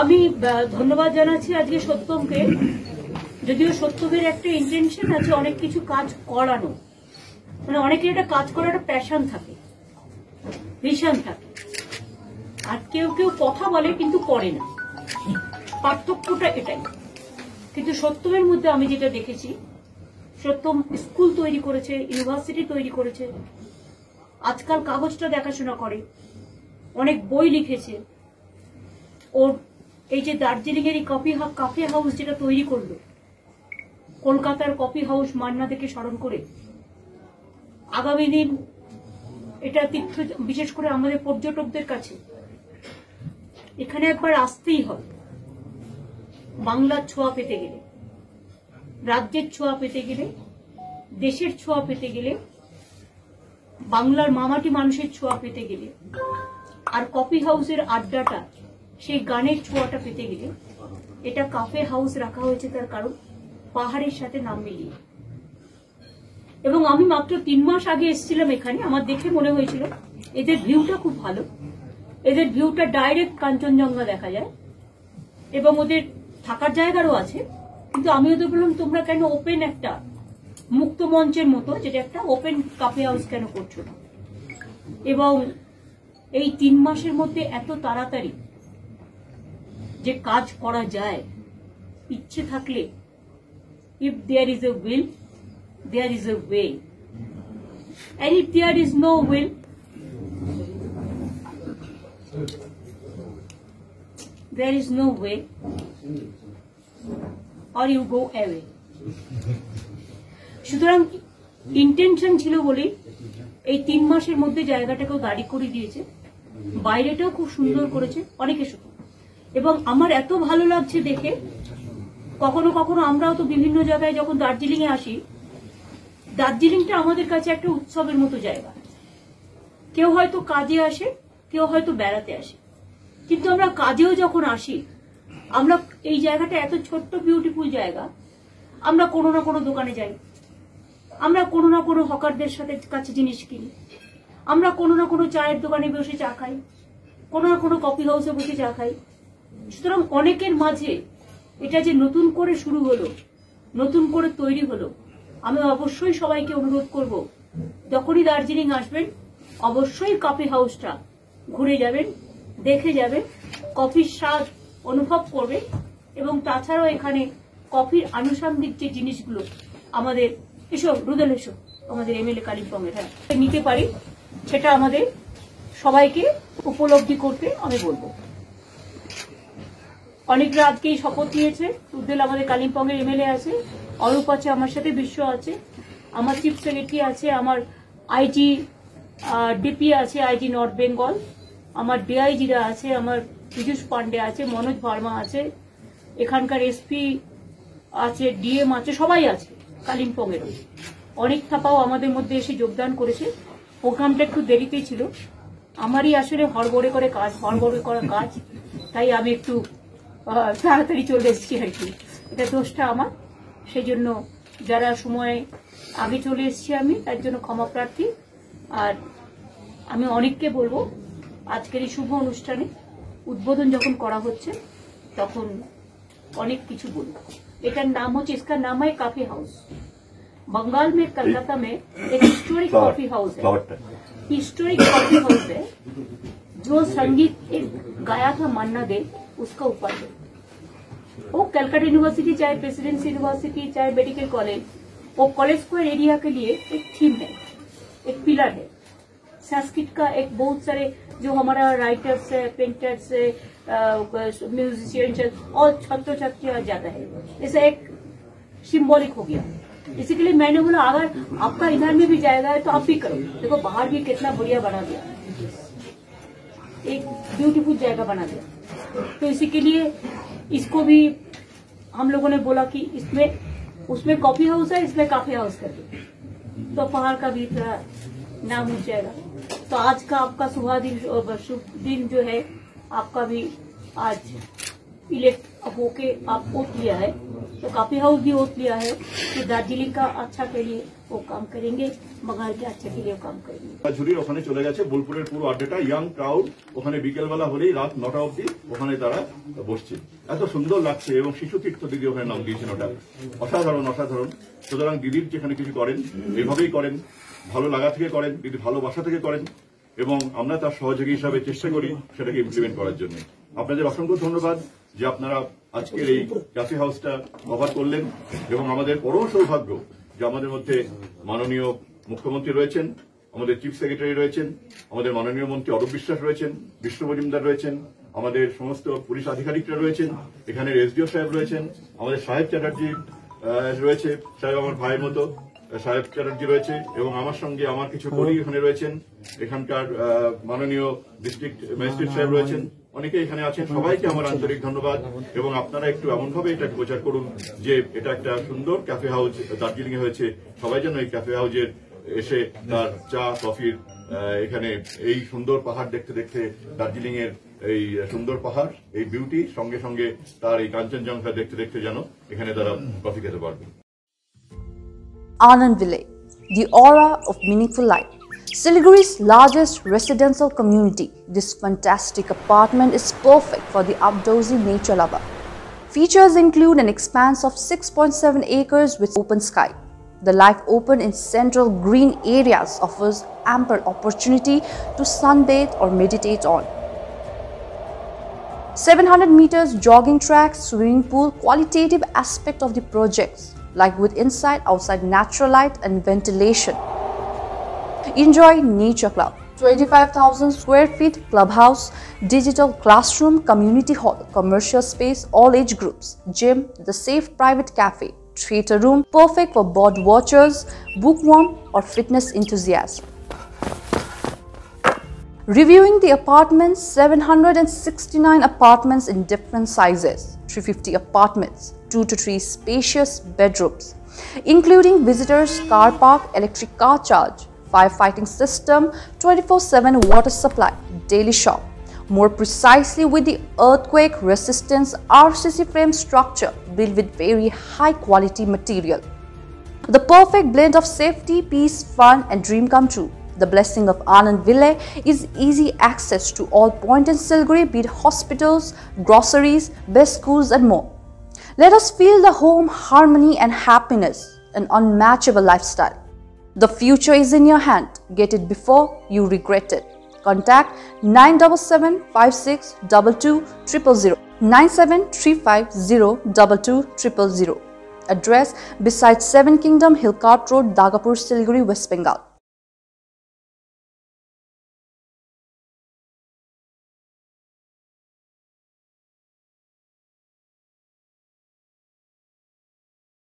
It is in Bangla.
আমি ধন্যবাদ জানাচ্ছি আজকে সত্যমকে। যদিও সত্যমের একটা ইন্টেনশন আছে অনেক কিছু কাজ করানো। মানে অনেকের একটা কাজ করার একটা প্যাশন থাকে ভিশন থাকে। আর কেউ কেউ কথা বলে কিন্তু করে না। পার্থক্যটা এটাই। কিন্তু সত্যমের মধ্যে আমি যেটা দেখেছি, সত্যম স্কুল তৈরি করেছে, ইউনিভার্সিটি তৈরি করেছে, আজকাল কাগজটা দেখাশোনা করে, অনেক বই লিখেছে। ওর এই যে দার্জিলিং এর কফি কাফে হাউস যেটা তৈরি করল, কলকাতার কফি হাউস মান্না থেকে স্মরণ করে, আগামী দিন এটা তীর্থ, বিশেষ করে আমাদের পর্যটকদের কাছে, এখানে একবার আসতেই হবে বাংলার ছোঁয়া পেতে গেলে, রাজ্যের ছোঁয়া পেতে গেলে, দেশের ছোঁয়া পেতে গেলে, বাংলার মামাটি মানুষের ছোঁয়া পেতে গেলে, আর কফি হাউসের আড্ডাটা সেই গানের ছোঁয়াটা পেতে গেলে এটা কাফে হাউস রাখা হয়েছে তার কারণ পাহাড়ের সাথে নাম মিলিয়ে। এবং আমি মাত্র তিন মাস আগে এসেছিলাম এখানে, আমার দেখে মনে হয়েছিল, এদের ভিউটা খুব ভালো। এদের ভিউটা ডাইরেক্ট কাঞ্চনজঙ্ঘা দেখা যায়। এবং ওদের থাকার জায়গারও আছে। কিন্তু আমি ওদের বললাম, তোমরা কেন ওপেন একটা মুক্ত মঞ্চের মতো, যেটা একটা ওপেন কাফে হাউস কেন করছ না? এবং এই তিন মাসের মধ্যে এত তাড়াতাড়ি যে কাজ করা যায়, ইচ্ছে থাকলে if there is a will there is a way and if there is no will there is no way, or you go away. সুতরাং ইন্টেনশন ছিল বলেই এই তিন মাসের মধ্যে জায়গাটাকেও গাড়ি করে দিয়েছে, বাইরেটাও খুব সুন্দর করেছে, অনেকে শুধু এবং আমার এত ভালো লাগছে দেখে, কখনো কখনো আমরাও তো বিভিন্ন জায়গায় যখন দার্জিলিং এ আসি, দার্জিলিংটা আমাদের কাছে একটা উৎসবের মতো জায়গা। কেউ হয়তো কাজে আসে, কেউ হয়তো বেড়াতে আসে। কিন্তু আমরা কাজেও যখন আসি, আমরা এই জায়গাটা এত ছোট্ট বিউটিফুল জায়গা, আমরা কোনো না কোনো দোকানে যাই। আমরা কোনো না কোনো হকারদের সাথে কাছে জিনিস কিনি। আমরা কোনো না কোনো চায়ের দোকানে বসে চা খাই। কোনো না কোনো কফি হাউসে বসে চা খাই। সুতরাং অনেকের মাঝে এটা যে নতুন করে শুরু হলো, নতুন করে তৈরি হলো, আমি অবশ্যই সবাইকে অনুরোধ করব, যখনই দার্জিলিং আসবেন, অবশ্যই কফি হাউসটা ঘুরে যাবেন, দেখে যাবেন কফির স্বাদ অনুভব করবে এবং তাছাড়াও এখানে কফির আনুষঙ্গিক যে জিনিসগুলো আমাদের এসব রুদেল এসব আমাদের এমএলএ কালিম্পংয়ের হ্যাঁ নিতে পারি, সেটা আমাদের সবাইকে উপলব্ধি করতে আমি বলব। অনেকরা আজকেই শপথ নিয়েছে। রুদেল আমাদের কালিম্পং এর এমএলএ আছে, অরূপ আছে আমার সাথে, বিশ্ব আছে। আমার চিফ সেক্রেটারি আছে, আমার আইজি ডিপি আছে আইজি নর্থ বেঙ্গল আমার ডিআইজিরা আছে, আমার পীযুষ পান্ডে আছে, মনোজ ভার্মা আছে। এখানকার এসপি আছে ডিএম আছে, সবাই আছে কালিম্পংয়েরও অনেক থাপাও আমাদের মধ্যে এসে যোগদান করেছে। প্রোগ্রামটা একটু দেরিতেই ছিল। আমারই আসলে হড়বড়ে করে কাজ, হড়বড়ে করা কাজ। তাই আমি একটু তাড়াতাড়ি চলে এসেছি আর কি এটা দোষটা আমার সেই জন্য যারা সময় আগে চলে এসেছি আমি তার জন্য ক্ষমা প্রার্থী আর আমি অনেককে বলবো আজকের এই শুভ অনুষ্ঠানে উদ্বোধন যখন করা হচ্ছে তখন অনেক কিছু বলবো এটার নাম হচ্ছে इसका नाम है काफी हाउस बंगाल में कलकत्ता में एक हिस्टोरिक कॉफी हाउस है हिस्टोरिक कॉफी हाउस है जो संगीत एक गाया था मानना दे, उसका ऊपर है। वो कलकत्ता यूनिवर्सिटी चाहे प्रेसिडेंसी यूनिवर्सिटी चाहे मेडिकल कॉलेज वो कॉलेज स्क्वायर एरिया के लिए एक थीम है, एक पिलर है। संस्कृत का एक बहुत सारे जो हमारा राइटर्स है पेंटर्स है म्यूजिशियंस है, और छात्र छात्री ज़्यादा है। ऐसा एक सिंबॉलिक हो गया। इसी के लिए मैंने बोला, अगर आपका इधर में भी जाएगा तो आप भी करो। देखो, बाहर भी कितना बढ़िया बना दिया। एक ब्यूटीफुल जगह बना दिया। तो इसी के लिए इसको भी हम लोगों ने बोला कि इसमें, उसमें कॉफ़ी हाउस है, इसमें काफ़ी हाउस कर दो। तो पहाड़ का भी नाम उठ जाएगा। तो आज का आपका सुबह दिन और शुभ दिन जो है, आपका भी आज इलेक्ट होके आप वोट लिया है तो काफी हाउस भी वोट लिया है कि दार्जिलिंग का अच्छा के लिए वो काम करेंगे बंगाल के अच्छे के लिए वो काम करेंगे ঝুড়ির ওখানে চলে গেছে বোলপুরের পুরো আড্ডাটা ইয়াং ক্রাউড ওখানে বিকেলবেলা হলেই রাত নটা অবধি ওখানে তারা বসছে এত সুন্দর লাগছে এবং শিশু তীর্থ দিদি ওখানে নাম দিয়েছেন ওটা অসাধারণ অসাধারণ সুতরাং দিদির যেখানে কিছু করেন এভাবেই করেন ভালো লাগা থেকে করেন দিদি ভালোবাসা থেকে করেন এবং আমরা তার সহযোগী হিসাবে চেষ্টা করি সেটাকে ইমপ্লিমেন্ট করার জন্য আপনাদের অসংখ্য ধন্যবাদ যে আপনারা আজকের এই ক্যাফে হাউসটা কভার করলেন এবং আমাদের পরম সৌভাগ্য যে আমাদের মধ্যে মাননীয় মুখ্যমন্ত্রী রয়েছেন, আমাদের চিফ সেক্রেটারি রয়েছেন, আমাদের মাননীয় মন্ত্রী অরূপ বিশ্বাস রয়েছেন, বিষ্ণু মজুমদার রয়েছেন, আমাদের সমস্ত পুলিশ আধিকারিকরা রয়েছেন, এখানে এসডিও সাহেব রয়েছেন, আমাদের সাহেব চ্যাটার্জি রয়েছে, সাহেব আমার ভাইয়ের মতো সাহেব চ্যাটার্জি রয়েছে এবং আমার সঙ্গে আমার কিছু কলি এখানে রয়েছেন, এখানকার মাননীয় ডিস্ট্রিক্ট ম্যাজিস্ট্রেট সাহেব রয়েছেন অনেকে এখানে আছেন। সবাইকে আমার আন্তরিক ধন্যবাদ। এবং আপনারা একটু এমনভাবে এটা প্রচার করুন যে এটা একটা সুন্দর ক্যাফে হাউস দার্জিলিং এ হয়েছে। সবাই যেন এই ক্যাফে হাউসের এসে তার চা কফির এখানে এই সুন্দর পাহাড় দেখতে দেখতে দার্জিলিং এর এই সুন্দর পাহাড় এই বিউটি সঙ্গে সঙ্গে তার এই কাঞ্চনজঙ্ঘা দেখতে দেখতে যেন এখানে তারা কফি খেতে পারবে। Anand Village, the aura of meaningful life. Siliguri's largest residential community, this fantastic apartment is perfect for the outdoorsy nature lover. Features include an expanse of 6.7 acres with open sky. The life open in central green areas offers ample opportunity to sunbathe or meditate on. 700 meters jogging track, swimming pool, qualitative aspect of the projects, like with inside, outside natural light and ventilation. Enjoy Nature Club, 25,000 square feet clubhouse, digital classroom, community hall, commercial space, all age groups, gym, the safe private cafe, theater room, perfect for board watchers, bookworm or fitness enthusiasts. Reviewing the apartments, 769 apartments in different sizes, 350 apartments, 2 to 3 spacious bedrooms, including visitors, car park, electric car charge, firefighting system, 24-7 water supply, daily shop. More precisely with the earthquake resistance RCC frame structure built with very high quality material. The perfect blend of safety, peace, fun, and dream come true. The blessing of Anand Ville is easy access to all point in Silguri, be it hospitals, groceries, best schools, and more. Let us feel the home, harmony, and happiness, an unmatchable lifestyle. The future is in your hand. Get it before you regret it. Contact 977 56 22 000 9735 Address beside Seven Kingdom Hillcart Road, Dagapur, Siliguri, West Bengal.